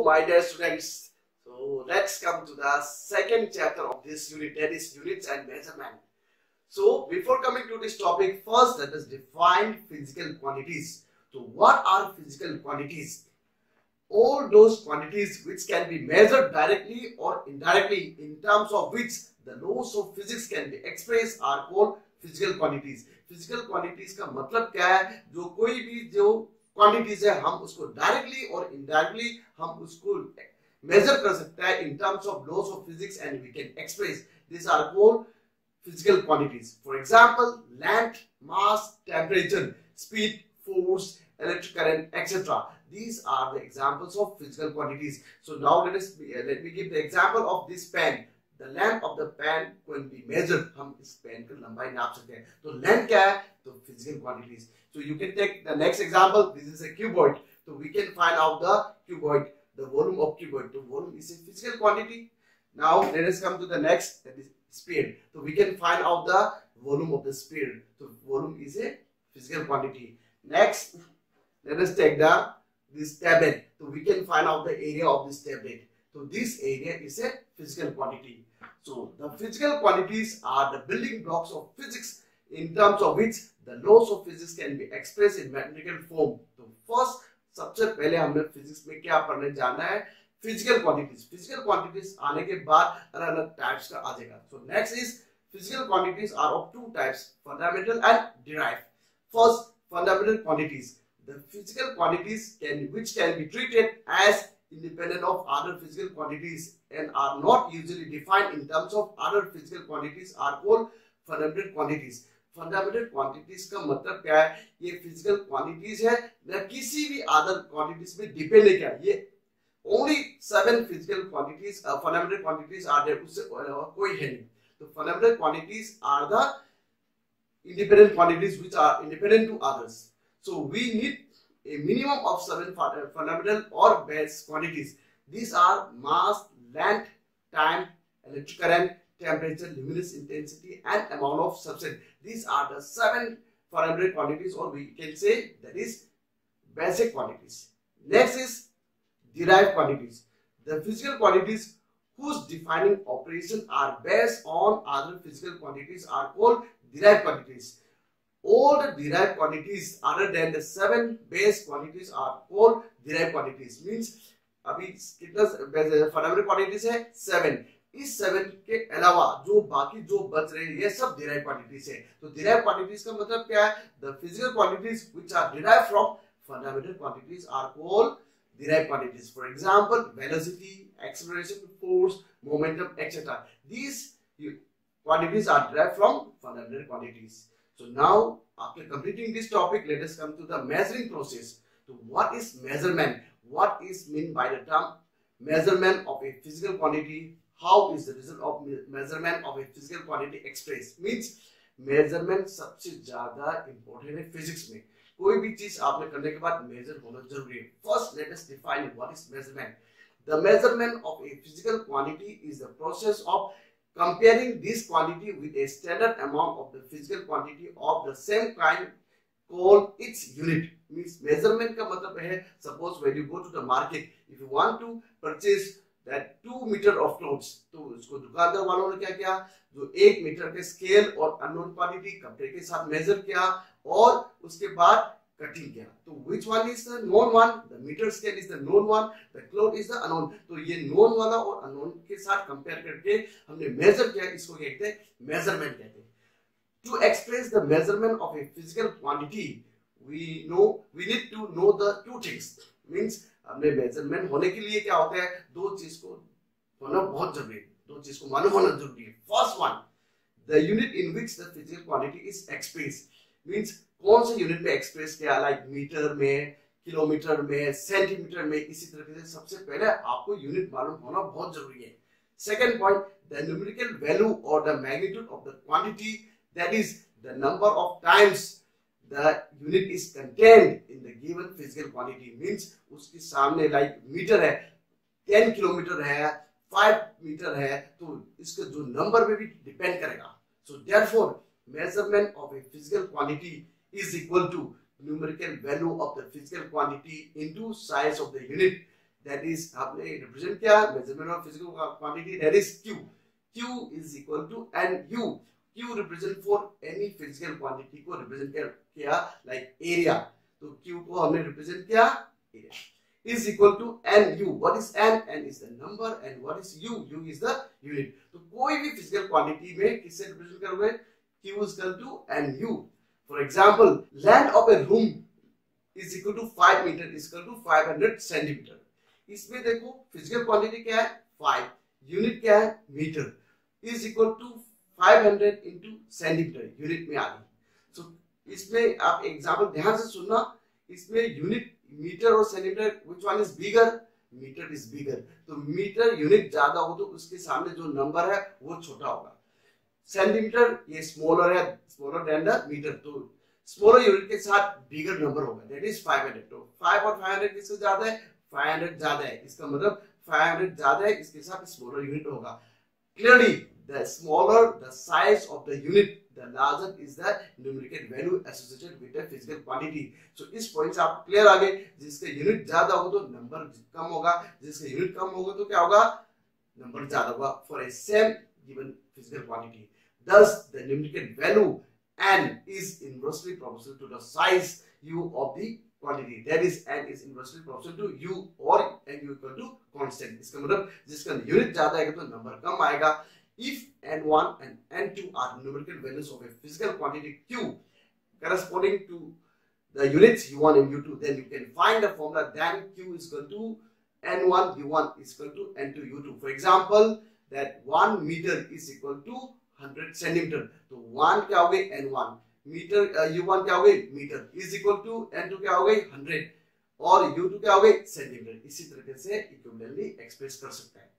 Hello, my dear students. So let's come to the second chapter of this unit, that is units and measurement. So before coming to this topic, first let us define physical quantities. So what are physical quantities? All those quantities which can be measured directly or indirectly in terms of which the laws of physics can be expressed are called physical quantities. Physical quantities का मतलब क्या है जो कोई भी जो quantities है हम उसको डायरेक्टली और इनडायरेक्टली हम उसको मेजर कर सकते हैं in terms of laws of physics and we can express this are called physical quantities for example length mass temperature speed force electric current etc these are the examples of physical quantities so now let us uh, let me give the example of this pen the length of the pen can be measured हम इस pen की लंबाई नाप सकते हैं तो length क्या है तो physical quantities So you can take the next example. This is a cuboid. So we can find out the cuboid, the volume of cuboid. The volume is a physical quantity. Now let us come to the next that is sphere. So we can find out the volume of the sphere. So volume is a physical quantity. Next, let us take the this tablet. So we can find out the area of this tablet. So this area is a physical quantity. So the physical quantities are the building blocks of physics in terms of which the laws of physics can be expressed in mathematical form. तो first सबसे पहले हमें physics में क्या पढ़ने जाना है physical quantities physical quantities आने के बाद अलग अलग टाइप्स का आ जाएगा so next is physical quantities are of two types fundamental and derived first fundamental quantities the physical quantities can which can be treated as independent of other physical quantities and are not usually defined in terms of other physical quantities are called fundamental quantities Fundamental quantities का मतलब क्या है ये physical quantities है न किसी भी other quantities में डिपेंड है क्या ये only seven physical quantities fundamental quantities are there उससे कोई है नहीं तो fundamental quantities are the independent quantities which are independent to others. So we need a minimum of seven fundamental or base quantities. These are mass, length, time, electric current, temperature, luminous intensity and amount of substance. These are the seven fundamental quantities or we can say that is basic quantities. Next is derived quantities. The physical quantities whose defining operation are based on other physical quantities are called derived quantities. All the derived quantities other than the seven base quantities are called derived quantities. Means अभी कितना fundamental quantities है seven इस seven के अलावा जो बाकी जो बच रहे हैं, ये सब डिराइव क्वांटिटीज है। तो डिराइव क्वांटिटीज का मतलब क्या है? The physical quantities which are derive from fundamental quantities are called derive quantities for example velocity acceleration force momentum etcetera these quantities are derive from fundamental quantities so now after completing this topic let us come to the measuring process तो what is measurement what is mean by the term measurement of a physical quantity? How is the result of measurement of a physical quantity expressed means measurement सबसे ज़्यादा important है physics में कोई भी चीज़ आपने करने के बाद मेजर होना ज़रूरी है first let us define what is measurement the measurement of a physical quantity is the process of comparing this quantity with a standard amount of the physical quantity of the same kind called its unit means measurement का मतलब है suppose when you go to the market if you want to purchase two metre of cloths तो उसको दुकानदार वालों ने क्या किया? जो एक मीटर के स्केल और अननोन क्वालिटी कपड़े के साथ मेजर किया और उसके बाद कटिंग किया। तो which one is the known one the metre scale is the known one the cloth is the unknown तो ये नोन वाला और अनोन के साथ कंपेयर करके हमने मेजर किया, इसको कहते हैं? मेज़रमेंट कहते हैं। To express the measurement of a physical quantity we know we need to know the two things means हमने मेज़रमेंट होने के लिए क्या होता है? दो चीज़ को होना बहुत ज़रूरी है। दो चीज़ को मालूम होना ज़रूरी है। First one the unit in which the physical quantity is express means कौन से यूनिट में एक्सप्रेस किया? लाइक मीटर में किलोमीटर में सेंटीमीटर में, इसी तरीके से सबसे पहले आपको यूनिट मालूम होना बहुत ज़रूरी है। Second point the numerical value और the magnitude of the quantity that is the number of times the unit is contained in the given physical quantity means उसके सामने like मीटर है 10 किलोमीटर है 5 मीटर है तो इसका जो नंबर में भी डिपेंड करेगा so therefore measurement of a physical quantity is equal to numerical value of the physical quantity into size of the unit that is आपने रिप्रेजेंट किया measurement of physical quantity that is Q Q is equal to N U Q represent for any physical quantity को represent किया like area तो Q को हमने represent किया area is equal to nu what is n n is the number and what is u u is the unit तो कोई भी physical quantity में किससे रिप्रेजेंट करोगे q is equal to nu for example length of a room is equal to 5 meter is equal to 500 centimeter इसमें देखो physical quantity क्या है 5 यूनिट क्या है metre is equal to 500 into centimetre unit में आ गई। सो इसमें आप एग्जांपल ध्यान से सुनना, इसमें यूनिट मीटर और centimetre which one is bigger metre is bigger तो मीटर यूनिट ज़्यादा हो तो उसके सामने जो नंबर है, वो छोटा होगा। सेंटीमीटर ये स्मॉलर है स्मॉलर देन द मीटर तो स्मॉलर यूनिट के साथ बिगर नंबर होगा। दैट इज़ 500 तो 5 और 500 किससे ज़्यादा है? 500 ज़्यादा है। इसका मतलब 500 ज़्यादा है, इसके साथ स्मॉलर यूनिट होगा। Clearly the smaller the size of the unit the larger is the numerical value associated with the physical quantity so इस पॉइंट से आप क्लियर आ गए जिसका यूनिट ज़्यादा हो तो नंबर कम होगा जिसका यूनिट कम होगा तो क्या होगा नंबर ज़्यादा होगा for a same physical quantity thus the numerical value n is inversely proportional to the size u of the quantity that is n is inversely proportional to u or constant इसका मतलब जिसका unit ज़्यादा आएगा तो number कम आएगा if n1 and n2 are numerical values of a physical quantity q corresponding to the units u1 and u2 then you can find the formula then q is equal to n1 u1 is equal to n2 u2 for example that 1 meter is equal to 100 centimeter so 1 क्या हो गई n1 metre u1 क्या हो गई metre is equal to n2 क्या हो गई 100 और यू टू क्या हो गई सेंटीमीटर इसी तरीके से इक्विवेलेंटली एक्सप्रेस कर सकते हैं।